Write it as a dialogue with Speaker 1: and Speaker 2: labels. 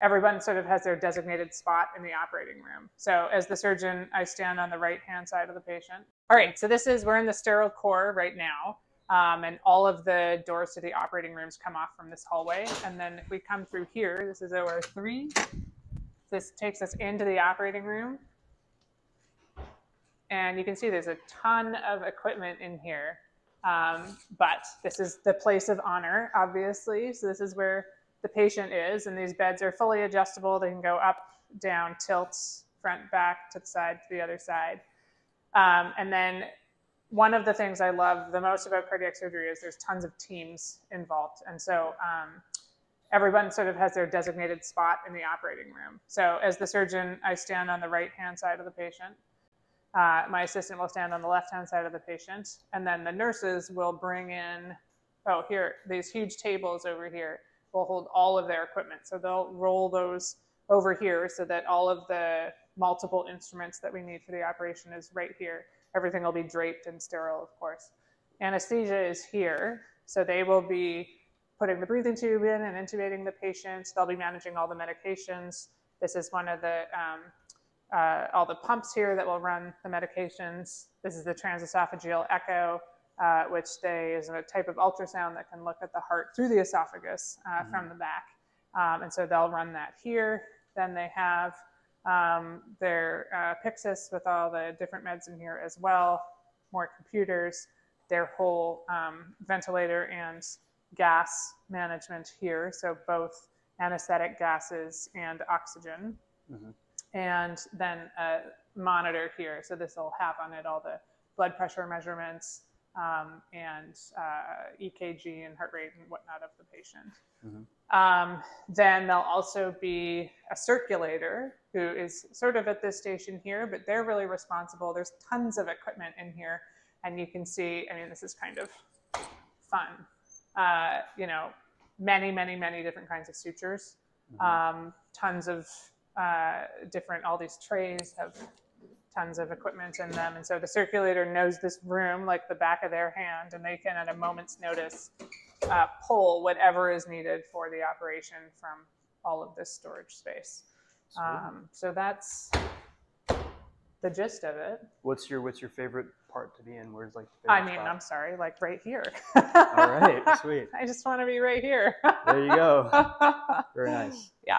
Speaker 1: everyone sort of has their designated spot in the operating room. So as the surgeon, I stand on the right-hand side of the patient. All right, so this is, we're in the sterile core right now. Um, and all of the doors to the operating rooms come off from this hallway. And then if we come through here, this is OR three. This takes us into the operating room. And you can see there's a ton of equipment in here. Um, but this is the place of honor, obviously. So this is where the patient is, and these beds are fully adjustable. They can go up, down, tilt, front, back, to the side, to the other side. Um, and then one of the things I love the most about cardiac surgery is there's tons of teams involved. And so um, everyone sort of has their designated spot in the operating room. So as the surgeon, I stand on the right-hand side of the patient. Uh, my assistant will stand on the left-hand side of the patient. And then the nurses will bring in, oh, here, these huge tables over here will hold all of their equipment. So they'll roll those over here so that all of the multiple instruments that we need for the operation is right here. Everything will be draped and sterile, of course. Anesthesia is here. So they will be putting the breathing tube in and intubating the patient. They'll be managing all the medications. This is one of the, um, uh, all the pumps here that will run the medications. This is the transesophageal echo uh, which they is a type of ultrasound that can look at the heart through the esophagus uh, mm-hmm. from the back. Um, and so they'll run that here. Then they have um, their uh, Pyxis with all the different meds in here as well, more computers, their whole um, ventilator and gas management here. So both anesthetic gases and oxygen. Mm-hmm. And then a monitor here. So this will have on it all the blood pressure measurements, um, and uh, EKG and heart rate and whatnot of the patient. Mm-hmm. Um, then there'll also be a circulator who is sort of at this station here, but they're really responsible. There's tons of equipment in here, and you can see, I mean, this is kind of fun. Uh, you know, many, many, many different kinds of sutures, mm-hmm. um, tons of uh, different, all these trays have tons of equipment in them. And so the circulator knows this room like the back of their hand, and they can, at a moment's notice, uh, pull whatever is needed for the operation from all of this storage space. Um, so that's the gist of it.
Speaker 2: What's your What's your favorite part to be in? Where's like
Speaker 1: I mean, spot? I'm sorry, like right here.
Speaker 2: All right, sweet.
Speaker 1: I just want to be right here.
Speaker 2: there you go. Very nice.
Speaker 1: Yeah.